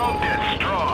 Don't strong.